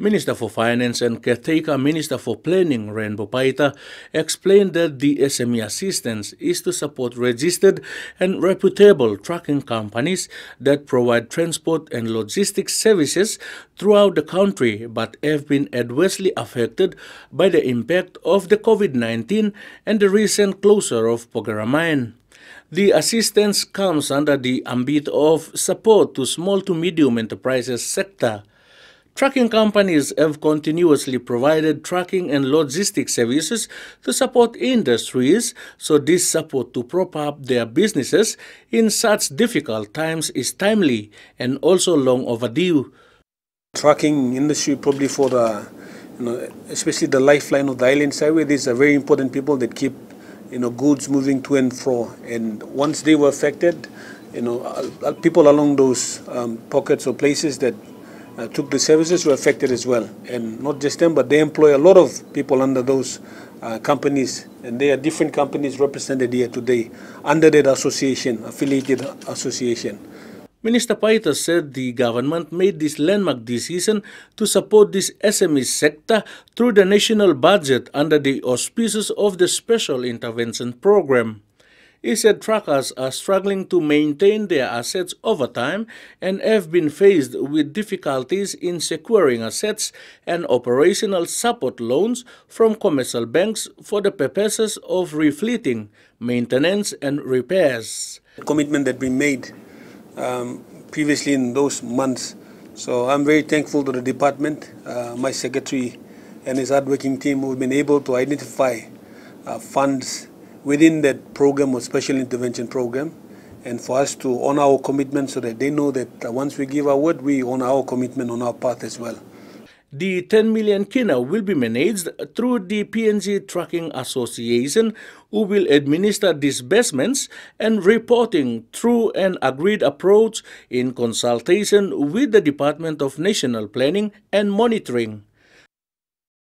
Minister for Finance and caretaker Minister for Planning Rainbo Paita explained that the SME assistance is to support registered and reputable trucking companies that provide transport and logistics services throughout the country but have been adversely affected by the impact of the COVID-19 and the recent closure of Porgera Mine. The assistance comes under the ambit of support to small to medium enterprises sector Trucking companies have continuously provided trucking and logistics services to support industries, so this support to prop up their businesses in such difficult times is timely and also long overdue. Trucking industry probably for the, you know, especially the lifeline of the Highlands highway, these are very important people that keep, you know, goods moving to and fro. And once they were affected, you know, people along those um, pockets or places that uh, took the services were affected as well. And not just them, but they employ a lot of people under those uh, companies. And they are different companies represented here today under that association, affiliated association. Minister Paita said the government made this landmark decision to support this SME sector through the national budget under the auspices of the Special Intervention Program. He said truckers are struggling to maintain their assets over time and have been faced with difficulties in securing assets and operational support loans from commercial banks for the purposes of refleeting, maintenance, and repairs. Commitment that we made um, previously in those months. So I'm very thankful to the department, uh, my secretary, and his hardworking team who have been able to identify uh, funds within that program or special intervention program and for us to honor our commitment so that they know that uh, once we give our word, we honor our commitment on our path as well. The 10 million kina will be managed through the PNG Trucking Association, who will administer disbursements and reporting through an agreed approach in consultation with the Department of National Planning and Monitoring.